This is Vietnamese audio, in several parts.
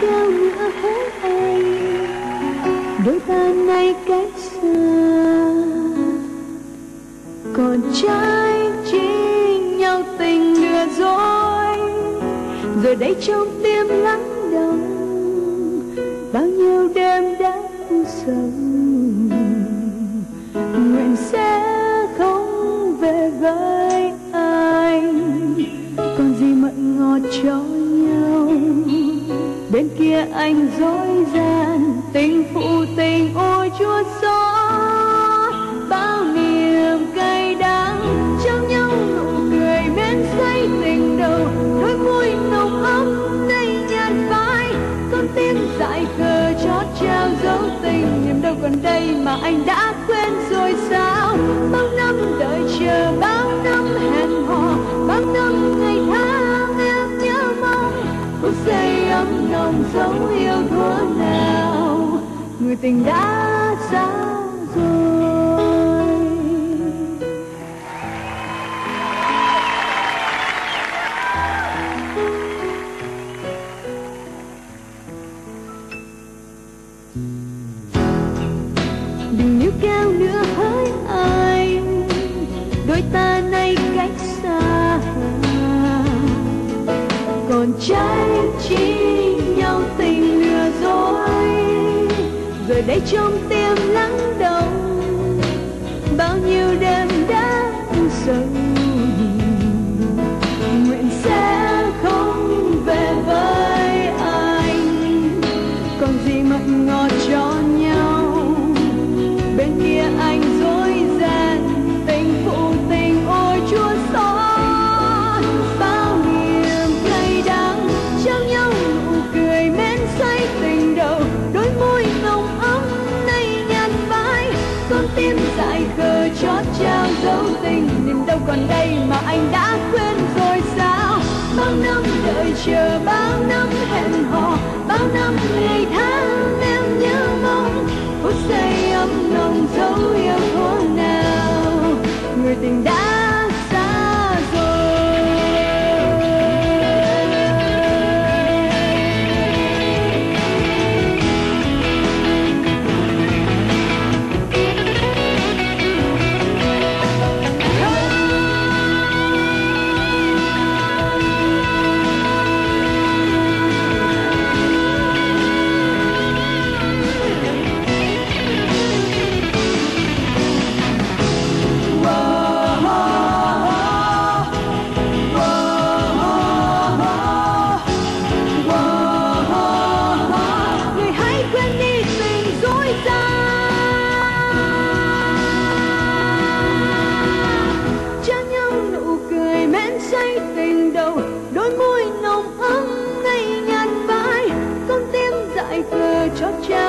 kêu nghĩa hỡi anh đôi ta nay cách xa. Còn trái chỉ nhau tình lừa dối. Rồi đây trong tim lắng động bao nhiêu đêm đã u sầu. Bên kia anh dối gian, tình phụ tình ôi chúa xót bao niềm cay đắng trao nhau nụ cười mến say tình đầu, đôi môi nồng ấm, nay nhạt phai. Con tim dại khờ chót trao dấu tình, niềm đâu còn đây mà anh đã người tình đã xa rồi đừng níu kéo nữa hỡi anh đôi ta nay cách xa còn trái tim. Đây trong tim lắng động. Bao nhiêu đêm đã u còn đây mà anh đã quên rồi sao? Bao năm đợi chờ, bao năm hẹn hò, bao năm ngày tháng khờ cho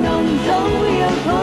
能走有多？